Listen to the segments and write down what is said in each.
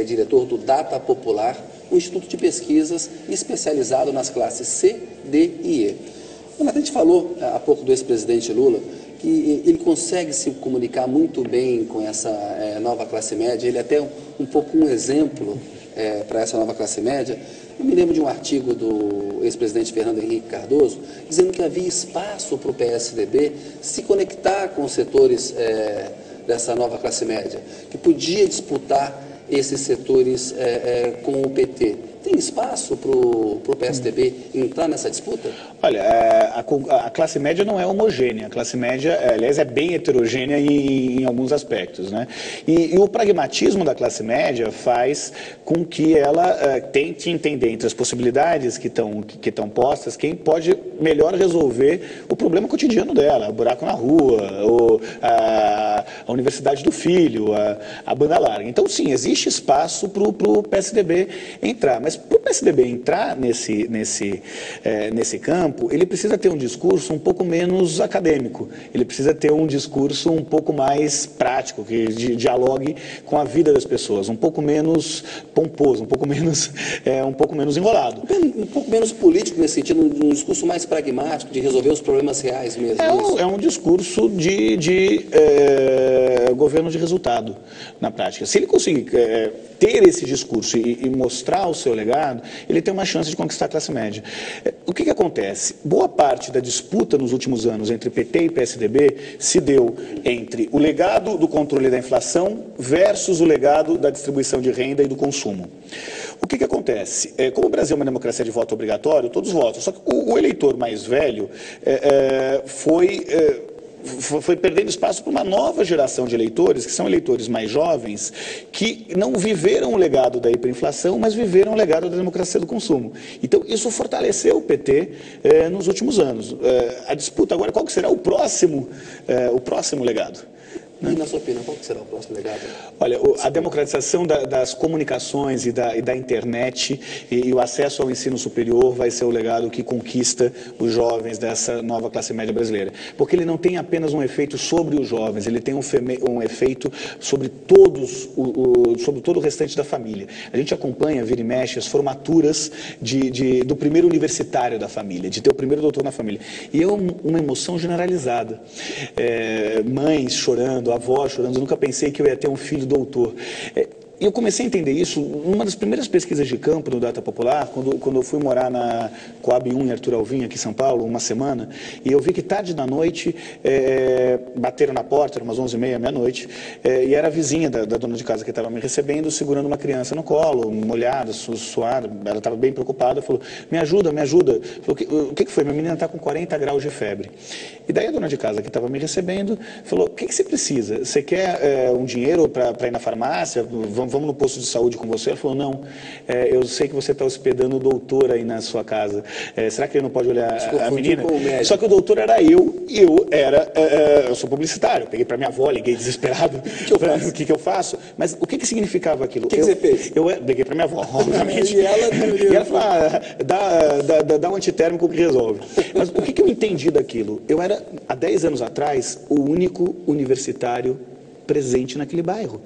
é diretor do Data Popular, um instituto de pesquisas especializado nas classes C, D e E. A gente falou há pouco do ex-presidente Lula, que ele consegue se comunicar muito bem com essa é, nova classe média, ele é até um, um pouco um exemplo é, para essa nova classe média. Eu me lembro de um artigo do ex-presidente Fernando Henrique Cardoso, dizendo que havia espaço para o PSDB se conectar com os setores é, dessa nova classe média, que podia disputar esses setores com o PT. Tem espaço para o PSDB entrar nessa disputa? Olha, é, a, a, classe média não é homogênea. A classe média, é, aliás, é bem heterogênea em, em alguns aspectos. Né? E, e, o pragmatismo da classe média faz com que ela é, tente entender entre as possibilidades que estão que, que postas quem pode melhor resolver o problema cotidiano dela, o buraco na rua, a, a, universidade do filho, a, a banda larga. Então, sim, existe espaço para o PSDB entrar. Mas para o PSDB entrar nesse, nesse, é, nesse campo, ele precisa ter um discurso um pouco menos acadêmico, ele precisa ter um discurso um pouco mais prático, que dialogue com a vida das pessoas, um pouco menos pomposo, um pouco menos, é, um pouco menos enrolado. Um pouco menos político nesse sentido, um discurso mais pragmático, de resolver os problemas reais mesmo. É um, é um discurso de, de é, governo de resultado, na prática. Se ele conseguir é, ter esse discurso e, e, mostrar o seu legado, ele tem uma chance de conquistar a classe média. É, o que, que acontece? Boa parte da disputa nos últimos anos entre PT e PSDB se deu entre o legado do controle da inflação versus o legado da distribuição de renda e do consumo. O que, que acontece? É, como o Brasil é uma democracia de voto obrigatório, todos votam. Só que o, o eleitor mais velho é, é, foi é, foi perdendo espaço para uma nova geração de eleitores, que são eleitores mais jovens, que não viveram o legado da hiperinflação, mas viveram o legado da democracia do consumo. Então, isso fortaleceu o PT eh, nos últimos anos. Eh, a disputa agora, qual será o próximo, eh, o próximo legado? E, na sua opinião, qual será o próximo legado? Olha, a democratização da, das comunicações e da, e da internet e, e, o acesso ao ensino superior vai ser o legado que conquista os jovens dessa nova classe média brasileira. Porque ele não tem apenas um efeito sobre os jovens, ele tem um, feme, um efeito sobre todos, o, o, sobre todo o restante da família. A gente acompanha, vira e mexe, as formaturas de, de, do primeiro universitário da família, de ter o primeiro doutor na família. E é um, uma emoção generalizada. É, mães chorando, avó chorando, eu nunca pensei que eu ia ter um filho doutor. É, eu comecei a entender isso numa das primeiras pesquisas de campo no Data Popular, quando, quando eu fui morar na Coab 1 em Arthur Alvim, aqui em São Paulo, uma semana, e eu vi que tarde da noite é, bateram na porta, eram umas 11h30, meia-noite, é, e era a vizinha da, da, dona de casa que estava me recebendo, segurando uma criança no colo, molhada, suada, ela estava bem preocupada, falou, me ajuda, me ajuda. Falou, o que, que foi? Minha menina está com 40 graus de febre. E daí a dona de casa que estava me recebendo falou, o que, que você precisa? Você quer é, um dinheiro para ir na farmácia? Vamos vamos, no posto de saúde com você? Ele falou, não, é, eu sei que você está hospedando o doutor aí na sua casa. É, será que ele não pode olhar a, a menina? Só que o doutor era eu e eu era, é, é eu sou publicitário. peguei para minha avó, liguei desesperado. O que, que, eu faço? Mas o que, que significava aquilo? O que, que você fez? Eu liguei para minha avó, obviamente. e ela, e ela falou, ah, dá, dá, dá um antitérmico que resolve. Mas o que, que eu entendi daquilo? Eu era, há 10 anos atrás, o único universitário presente naquele bairro.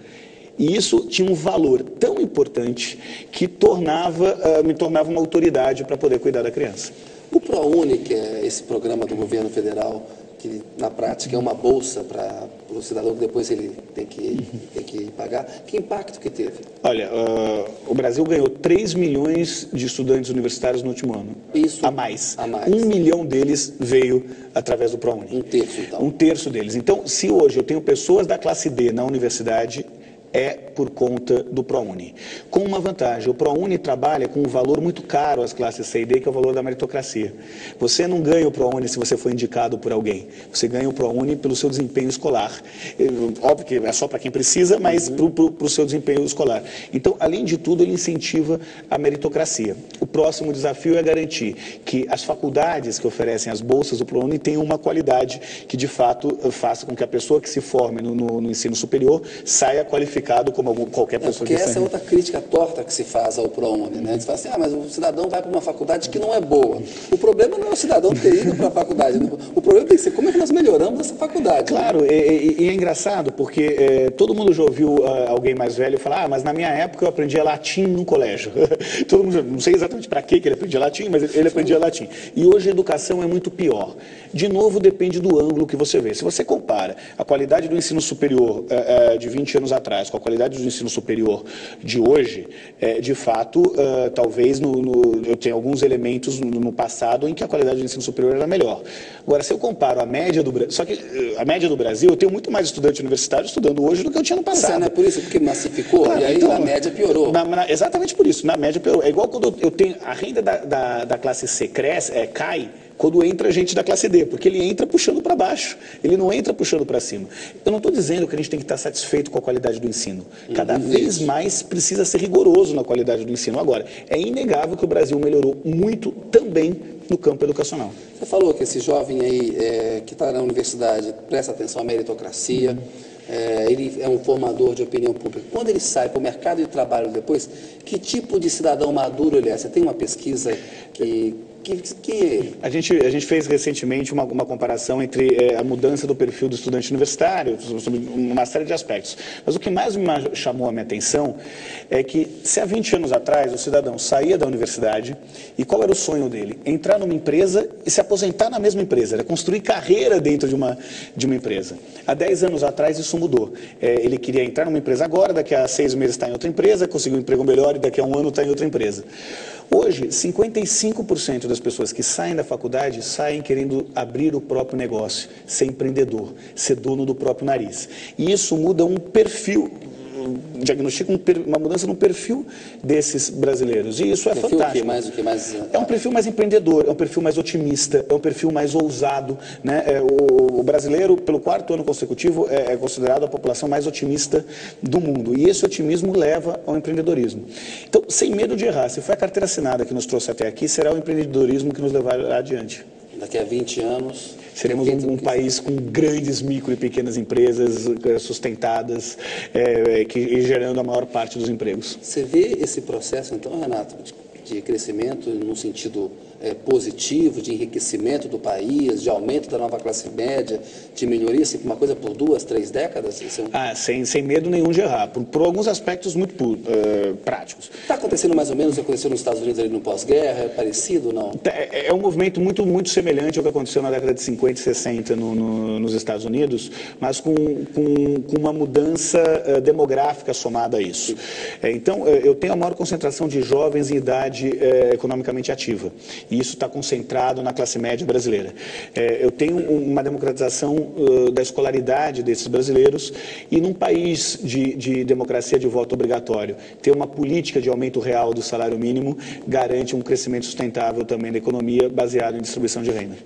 E isso tinha um valor tão importante que tornava, uh, me tornava uma autoridade para poder cuidar da criança. O ProUni, que é esse programa do governo federal, que na prática é uma bolsa para o cidadão que depois ele tem que, tem que pagar, que impacto que teve? Olha, uh, o Brasil ganhou 3 milhões de estudantes universitários no último ano. Isso. A mais. A mais. Um milhão deles veio através do ProUni. Um terço, então. Um terço deles. Então, se hoje eu tenho pessoas da classe D na universidade, é por conta do ProUni. Com uma vantagem, o ProUni trabalha com um valor muito caro às classes C e D, que é o valor da meritocracia. Você não ganha o ProUni se você for indicado por alguém. Você ganha o ProUni pelo seu desempenho escolar. Óbvio que é só para quem precisa, mas uhum. para o seu desempenho escolar. Então, além de tudo, ele incentiva a meritocracia. O próximo desafio é garantir que as faculdades que oferecem as bolsas do ProUni tenham uma qualidade que, de fato, faça com que a pessoa que se forme no, no, no ensino superior saia qualificado como como qualquer É, pessoa porque que essa é outra crítica torta que se faz ao ProUni, né? Você fala assim, ah, mas o cidadão vai para uma faculdade que não é boa. O problema não é o cidadão ter ido para a faculdade, o problema tem que ser como é que nós melhoramos essa faculdade. né? Claro, e, e- e é engraçado porque é, todo mundo já ouviu ah, alguém mais velho falar, ah, mas na minha época eu aprendia latim no colégio. todo mundo, não sei exatamente para que ele aprendia latim, mas ele- ele aprendia latim. E hoje a educação é muito pior. De novo, depende do ângulo que você vê. Se você compara a qualidade do ensino superior eh, eh, de 20 anos atrás com a qualidade do ensino superior de hoje, eh, de fato, eh, talvez no, no- eu tenha alguns elementos no, no passado em que a qualidade do ensino superior era melhor. Agora, se eu comparo a média do Brasil, só que eh, a média do Brasil, eu tenho muito mais estudante universitário estudando hoje do que eu tinha no Mas passado. não é por isso porque massificou Claro, e aí então, a média piorou. na- na- exatamente por isso, na média piorou. É igual quando eu tenho a renda da, da, da classe C cresce, é, cai quando entra gente da classe D, porque ele entra puxando para baixo, ele não entra puxando para cima. Eu não estou dizendo que a gente tem que estar satisfeito com a qualidade do ensino. Cada vez mais precisa ser rigoroso na qualidade do ensino. Agora, é inegável que o Brasil melhorou muito também no campo educacional. Você falou que esse jovem aí é, que está na universidade presta atenção à meritocracia, é, ele é um formador de opinião pública. Quando ele sai para o mercado de trabalho depois, que tipo de cidadão maduro ele é? Você tem uma pesquisa que, que, que A gente, a gente fez recentemente uma, uma comparação entre eh, a mudança do perfil do estudante universitário, sobre uma série de aspectos. Mas o que mais me chamou a minha atenção é que, se há 20 anos atrás o cidadão saía da universidade, e qual era o sonho dele? Entrar numa empresa e se aposentar na mesma empresa, era construir carreira dentro de uma, de uma empresa. Há 10 anos atrás isso mudou. Eh, ele queria entrar numa empresa agora, daqui a seis meses está em outra empresa, conseguiu um emprego melhor e daqui a um ano está em outra empresa. Hoje, 55% das pessoas que saem da faculdade saem querendo abrir o próprio negócio, ser empreendedor, ser dono do próprio nariz. E isso muda um perfil, diagnostica um uma mudança no perfil desses brasileiros. E isso é perfil o fantástico. que mais o que mais É um perfil mais empreendedor, é um perfil mais otimista, é um perfil mais ousado. Né? É, o, o brasileiro, pelo quarto ano consecutivo, é, é considerado a população mais otimista do mundo. E esse otimismo leva ao empreendedorismo. Então, sem medo de errar, se foi a carteira assinada que nos trouxe até aqui, será o empreendedorismo que nos levará adiante. daqui a 20 anos Seremos um, um país com grandes micro e pequenas empresas eh, sustentadas eh, que, e gerando a maior parte dos empregos. Você vê esse processo, então, Renato, de, de crescimento no sentido eh, positivo, de enriquecimento do país, de aumento da nova classe média, de melhoria, assim, uma coisa por duas, três décadas? Isso Ah, sem, sem medo nenhum de errar, por, por alguns aspectos muito eh, práticos. Está acontecendo mais ou menos o que aconteceu nos Estados Unidos ali no pós-guerra? É parecido ou não? É, é um movimento muito, muito semelhante ao que aconteceu na década de 50 e 60 no- no- nos Estados Unidos, mas com, com, com uma mudança eh, demográfica somada a isso. Eh, então, eh, eu tenho a maior concentração de jovens em idade eh, economicamente ativa, e isso está concentrado na classe média brasileira. Eh, eu tenho um- uma democratização eh, da escolaridade desses brasileiros, e num país de, de democracia de voto obrigatório, ter uma política de aumento real do salário mínimo garante um crescimento sustentável também da economia baseado em distribuição de renda.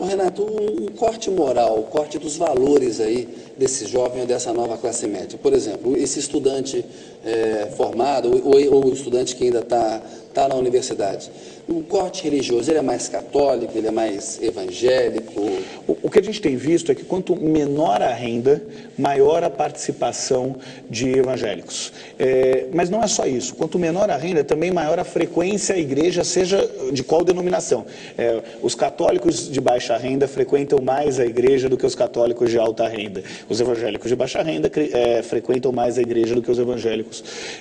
Renato, um corte moral, um corte dos valores aí desse jovem ou dessa nova classe média. Por exemplo, esse estudante eh, formado ou, ou o estudante que ainda está tá na universidade, um corte religioso, ele é mais católico, ele é mais evangélico? O, o que a gente tem visto é que quanto menor a renda, maior a participação de evangélicos. É, mas não é só isso. Quanto menor a renda, também maior a frequência à igreja, seja de qual denominação. É, os católicos de baixa renda frequentam mais a igreja do que os católicos de alta renda. Os evangélicos de baixa renda é, frequentam mais a igreja do que os evangélicos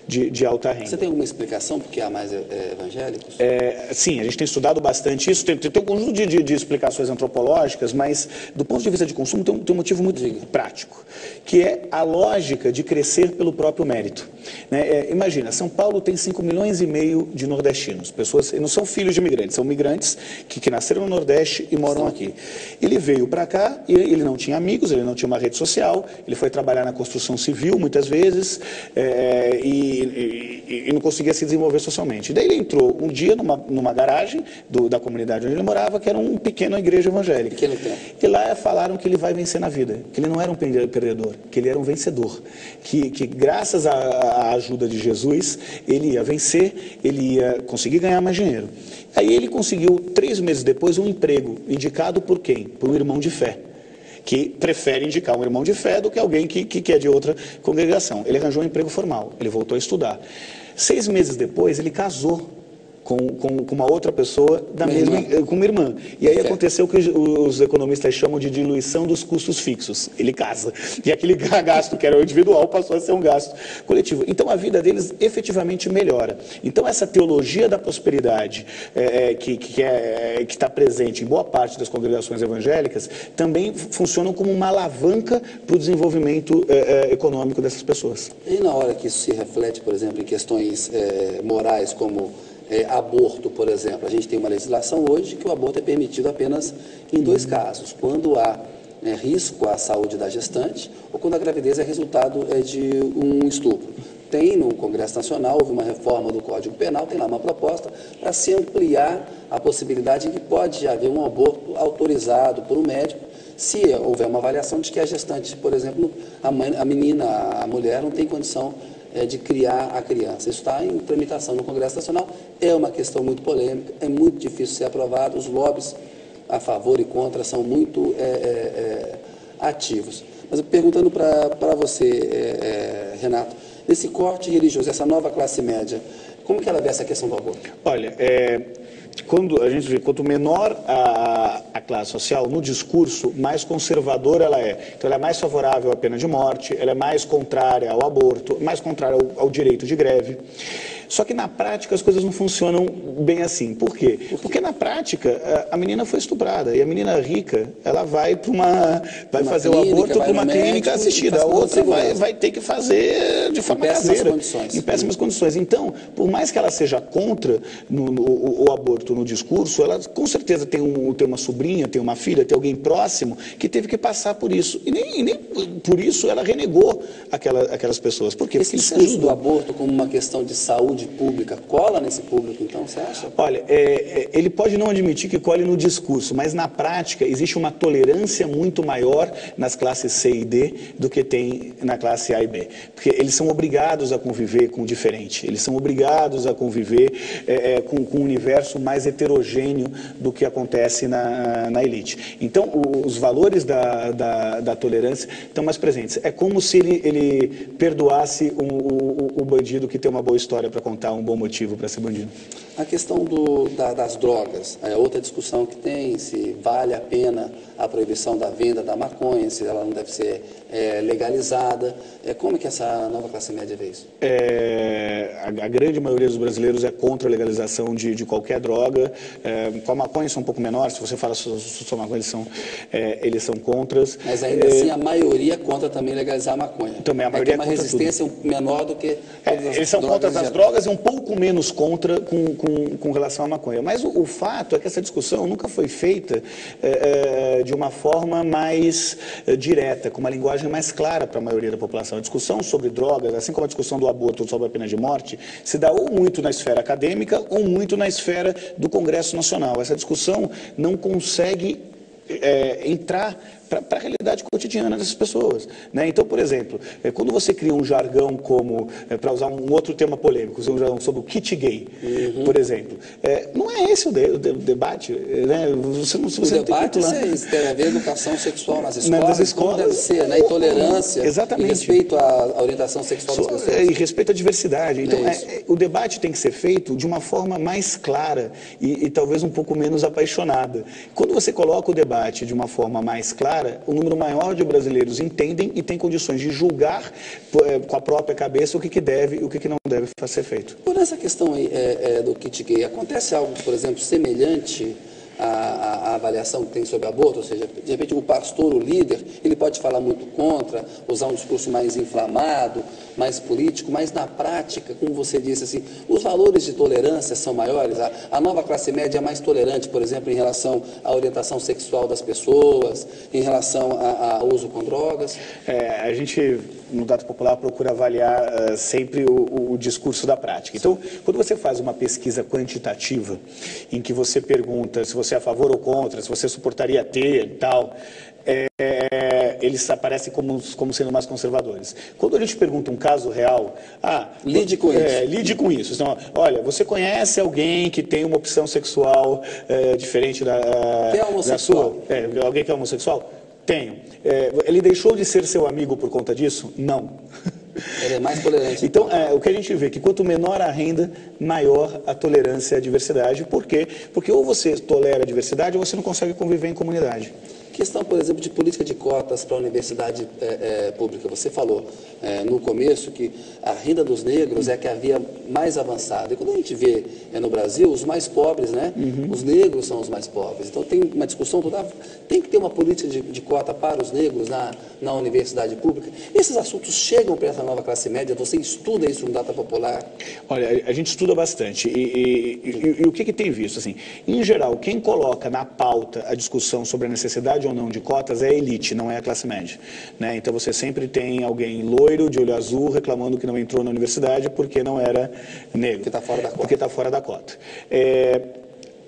de, de alta renda. Você tem alguma explicação por que há mais eh, evangélicos? É, sim, a gente tem estudado bastante isso, tem, tem, tem um conjunto de, de- de explicações antropológicas, mas do ponto de vista de consumo tem um, tem um motivo muito prático, que é a lógica de crescer pelo próprio mérito. né? É, imagina, São Paulo tem 5 milhões e meio de nordestinos, pessoas não são filhos de imigrantes, são migrantes que, que nasceram no Nordeste e moram aqui. Ele veio para cá e ele não tinha amigos, ele não tinha uma rede social, ele foi trabalhar na construção civil muitas vezes é, e, e- e não conseguia se desenvolver socialmente. Daí ele entrou um dia numa, numa garagem do- da comunidade onde ele morava, que era uma pequena igreja evangélica. Pequeno. E lá falaram que ele vai vencer na vida, que ele não era um perde- perdedor, que ele era um vencedor, que, que graças à, à ajuda de Jesus ele ia vencer, ele ia conseguir ganhar mais dinheiro. Aí ele conseguiu, três meses depois, um emprego indicado por quem? Por um irmão de fé. Que prefere indicar um irmão de fé do que alguém que, que, que é de outra congregação. Ele arranjou um emprego formal, ele voltou a estudar. Seis meses depois, ele casou com, com, com, uma outra pessoa da uma mesma, irmã. com uma irmã. E aí aconteceu o que os economistas chamam de diluição dos custos fixos. Ele casa. E aquele gasto que era o individual passou a ser um gasto coletivo. Então a vida deles efetivamente melhora. Então essa teologia da prosperidade é, é que que é, está presente em boa parte das congregações evangélicas também funcionam como uma alavanca para o desenvolvimento é, é, econômico dessas pessoas. E na hora que isso se reflete, por exemplo, em questões é, morais como é, aborto, por exemplo. A gente tem uma legislação hoje que o aborto é permitido apenas em dois casos: quando há é, risco à saúde da gestante ou quando a gravidez é resultado é, de um estupro. Tem no Congresso Nacional, houve uma reforma do Código Penal, tem lá uma proposta para se ampliar a possibilidade de que pode haver um aborto autorizado por um médico se houver uma avaliação de que a gestante, por exemplo, a, mãe, a menina, a mulher não tem condição é, de criar a criança. Isso está em tramitação no Congresso Nacional, é uma questão muito polêmica, é muito difícil ser aprovado, os lobbies a favor e contra são muito é, é, é ativos. Mas perguntando para você, é, é, Renato, esse corte religioso, essa nova classe média, como que ela vê essa questão do aborto? Olha, quando a gente vê, quanto menor a, a, classe social, no discurso, mais conservadora ela é. Então, ela é mais favorável à pena de morte, ela é mais contrária ao aborto, mais contrária ao, ao direito de greve. Só que na prática as coisas não funcionam bem assim. Por quê? Porque na prática a menina foi estuprada e a menina rica ela vai para uma vai uma fazer clínica, o aborto para uma clínica assistida. A outra vai, vai ter que fazer de forma em caseira, condições. em péssimas condições. Então, por mais que ela seja contra no, no, o, o, aborto no discurso, ela com certeza tem, um, tem uma sobrinha, tem uma filha, tem alguém próximo que teve que passar por isso e nem, nem por isso ela renegou aquela, aquelas pessoas. Por quê? Esse discurso do aborto como uma questão de saúde saúde pública cola nesse público, então, você acha? Olha, é, é, ele pode não admitir que cole no discurso, mas na prática existe uma tolerância muito maior nas classes C e D do que tem na classe A e B. Porque eles são obrigados a conviver com o diferente, eles são obrigados a conviver é, é com, com, um universo mais heterogêneo do que acontece na, na elite. Então, os valores da, da, da, tolerância estão mais presentes. É como se ele, ele perdoasse o, o, o bandido que tem uma boa história para contar um bom motivo para ser bandido. A questão do, da, das drogas, é outra discussão que tem, se vale a pena a proibição da venda da maconha, se ela não deve ser é, legalizada. É, como é que essa nova classe média vê isso? É, a, a, grande maioria dos brasileiros é contra a legalização de, de qualquer droga. É, com a maconha são um pouco menores, se você fala sobre maconha, eles são, é, eles são contras. Mas ainda assim a maioria é contra também legalizar a maconha. Também a maioria é, uma resistência tudo. menor do que... eles são contra as drogas e um pouco menos contra com, com com, relação à maconha. Mas o, o, fato é que essa discussão nunca foi feita é, de uma forma mais é, direta, com uma linguagem mais clara para a maioria da população. A discussão sobre drogas, assim como a discussão do aborto sobre a pena de morte, se dá ou muito na esfera acadêmica ou muito na esfera do Congresso Nacional. Essa discussão não consegue é, entrar para a realidade cotidiana dessas pessoas. Né? Então, por exemplo, é, quando você cria um jargão como, é, para usar um outro tema polêmico, um jargão sobre o kit gay, uhum. por exemplo, é, não é esse o, de, o, de, o debate. Né? Você, você o debate tem, é isso, tem a ver educação sexual nas escolas, nas escolas deve ser, né? intolerância, exatamente. respeito à, orientação sexual das pessoas. E respeito à diversidade. Então, é é, o debate tem que ser feito de uma forma mais clara e, e talvez um pouco menos apaixonada. Quando você coloca o debate de uma forma mais clara, o número maior de brasileiros entendem e têm condições de julgar eh, com a própria cabeça o que, que deve e o que, que não deve ser feito. Por essa questão aí, é, é, do kit gay, acontece algo, por exemplo, semelhante a, a, a, avaliação que tem sobre aborto, ou seja, de repente o pastor, o líder, ele pode falar muito contra, usar um discurso mais inflamado, mais político, mas na prática, como você disse, assim, os valores de tolerância são maiores, a, a nova classe média é mais tolerante, por exemplo, em relação à orientação sexual das pessoas, em relação ao uso com drogas. É, a gente no dado popular procura avaliar uh, sempre o, o, discurso da prática. Então, quando você faz uma pesquisa quantitativa, em que você pergunta se você é a favor ou contra, se você suportaria ter e tal, é, eles aparecem como, como sendo mais conservadores. Quando a gente pergunta um caso real, ah, lide com é, isso. Lide com isso. Então, olha, você conhece alguém que tem uma opção sexual é, diferente da, é da sua? É, alguém que é homossexual? Tenho. É, ele deixou de ser seu amigo por conta disso? Não. Ele é mais tolerante. Então, é, o que a gente vê é que quanto menor a renda, maior a tolerância à diversidade. Por quê? Porque ou você tolera a diversidade ou você não consegue conviver em comunidade. Questão, por exemplo, de política de cotas para a universidade é, é, pública. Você falou é, no começo que a renda dos negros é que havia mais avançada. E quando a gente vê é, no Brasil, os mais pobres, né? Uhum. Os negros são os mais pobres. Então tem uma discussão toda. Tem que ter uma política de, de cota para os negros na, na universidade pública. Esses assuntos chegam para essa nova classe média? Você estuda isso no Data Popular? Olha, a gente estuda bastante. E, e, e, e o que, que tem visto? Assim, em geral, quem coloca na pauta a discussão sobre a necessidade ou não de cotas é a elite, não é a classe média. Né? Então você sempre tem alguém loiro, de olho azul, reclamando que não entrou na universidade porque não era negro. Porque está fora da cota. Porque está fora da cota. É,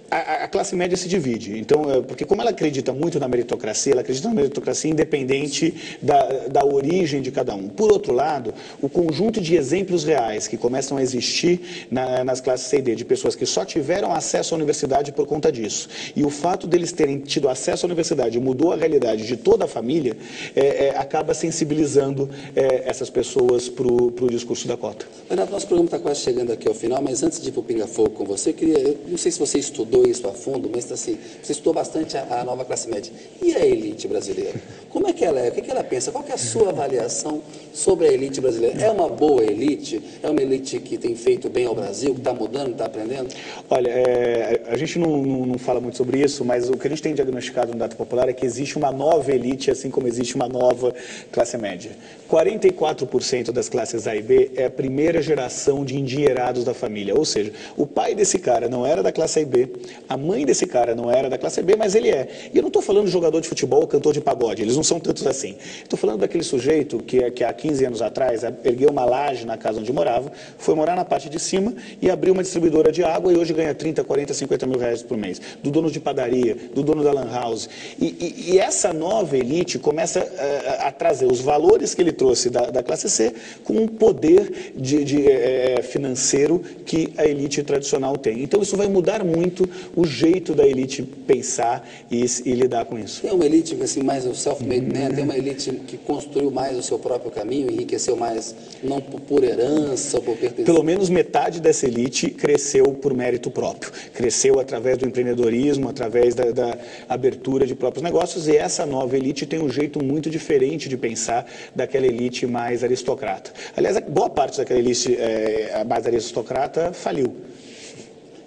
a, a, classe média se divide. Então, é, porque como ela acredita muito na meritocracia, ela acredita na meritocracia independente da, da origem de cada um. Por outro lado, o conjunto de exemplos reais que começam a existir na, nas classes C e D, de pessoas que só tiveram acesso à universidade por conta disso, e o fato deles terem tido acesso à universidade mudou a realidade de toda a família, é, é, acaba sensibilizando é, essas pessoas para o discurso da cota. Renato, nosso programa está quase chegando aqui ao final, mas antes de ir para o Pinga Fogo com você, eu queria, eu não sei se você estudou estudou isso a fundo, mas assim, você estudou bastante a, a, nova classe média. E a elite brasileira? Como é que ela é? O que, que ela pensa? Qual é a sua avaliação sobre a elite brasileira? É uma boa elite? É uma elite que tem feito bem ao Brasil, que está mudando, está aprendendo? Olha, é, a gente não, não, não, fala muito sobre isso, mas o que a gente tem diagnosticado no Data Popular é que existe uma nova elite, assim como existe uma nova classe média. 44% das classes A e B é a primeira geração de endinheirados da família, ou seja, o pai desse cara não era da classe A e B, a mãe desse cara não era da classe B, mas ele é. E eu não estou falando de jogador de futebol, cantor de pagode, eles não são tantos assim. Estou falando daquele sujeito que, que há 15 anos atrás ergueu uma laje na casa onde morava, foi morar na parte de cima e abriu uma distribuidora de água e hoje ganha 30, 40, 50 mil reais por mês. Do dono de padaria, do dono da lan house. E, e, e essa nova elite começa a, eh, a, trazer os valores que ele trouxe da, da classe C com um poder de, de é, financeiro que a elite tradicional tem. Então isso vai mudar muito o jeito da elite pensar e, e lidar com isso. Tem uma elite assim, mais o self-made man, né? tem uma elite que construiu mais o seu próprio caminho, enriqueceu mais, não por herança ou por pertencer. Pelo menos metade dessa elite cresceu por mérito próprio. Cresceu através do empreendedorismo, através da, da abertura de próprios negócios e essa nova elite tem um jeito muito diferente de pensar daquela elite mais aristocrata. Aliás, boa parte daquela elite é, mais aristocrata faliu.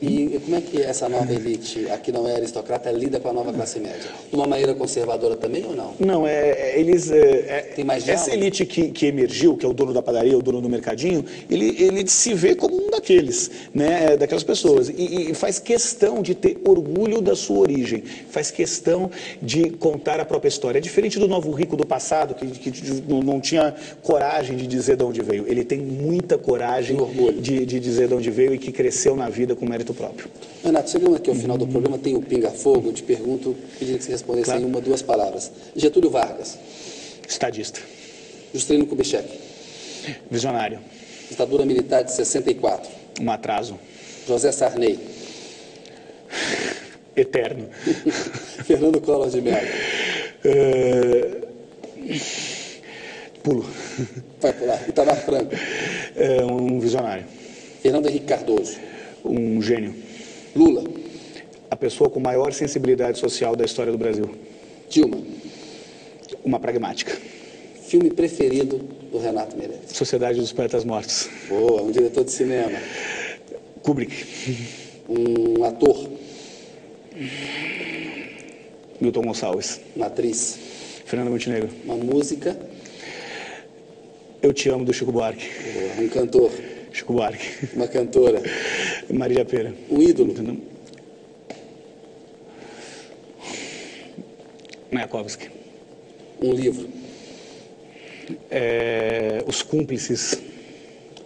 E como é que essa nova elite, aqui não é aristocrata, lida com a nova classe média? De uma maneira conservadora também ou não? Não, é, é eles... É, é Tem mais essa elite que, que emergiu, que é o dono da padaria, o dono do mercadinho, ele, ele se vê como um daqueles, né, daquelas pessoas. E, e, faz questão de ter orgulho da sua origem, faz questão de contar a própria história. É diferente do novo rico do passado, que, que não tinha coragem de dizer de onde veio. Ele tem muita coragem de, de dizer de onde veio e que cresceu na vida com mérito próprio. Renato, chegando aqui ao final do programa, tem o Pinga Fogo, eu te pergunto, pedindo que você respondesse claro. em uma, duas palavras. Getúlio Vargas. Estadista. Juscelino Kubitschek. Visionário. Ditadura Militar de 64. Um atraso. José Sarney. Eterno. Fernando Collor de Mello. Uh... Pulo. Vai pular. Itamar Franco. É um visionário. Fernando Henrique Cardoso um gênio. Lula. A pessoa com maior sensibilidade social da história do Brasil. Dilma. Uma pragmática. Filme preferido do Renato Meirelles. Sociedade dos Poetas Mortos. Boa, um diretor de cinema. Kubrick. Um ator. Milton Gonçalves. Uma atriz. Fernanda Montenegro. Uma música. Eu Te Amo, do Chico Buarque. Boa. Um cantor. Chico Buarque. Uma cantora. Marília Pera. Um ídolo. Mayakovsky. Um livro. É, os Cúmplices.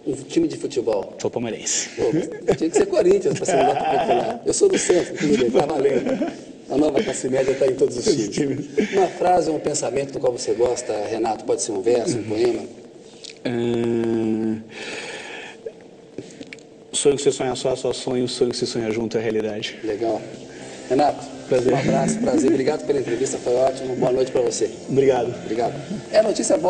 Um time de futebol. Sou palmeirense. Pô, tinha que ser Corinthians para ser voto popular. Eu sou do centro, tudo bem, tá valendo. A nova classe média está em todos os times. Uma frase, um pensamento do qual você gosta, Renato, pode ser um verso, um poema? Hum... Sonho que você sonha só, só sonho, sonho que se sonha junto é realidade. Legal. Renato, Prazer. Um abraço, prazer. Obrigado pela entrevista, foi ótimo. Boa noite para você. Obrigado. Obrigado. É a notícia boa.